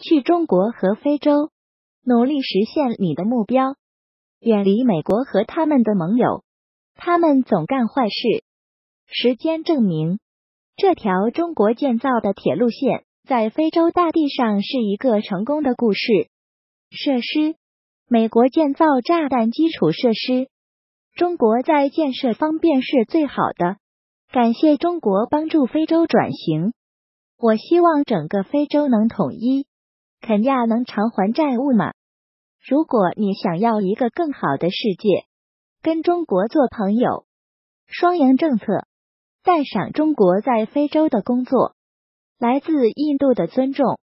去中国和非洲，努力实现你的目标，远离美国和他们的盟友，他们总干坏事。时间证明，这条中国建造的铁路线在非洲大地上是一个成功的故事。设施，美国建造炸弹基础设施，中国在建设方面是最好的。感谢中国帮助非洲转型，我希望整个非洲能统一。肯亚能偿还债务吗？如果你想要一个更好的世界，跟中国做朋友，双赢政策，赞赏中国在非洲的工作，来自印度的尊重。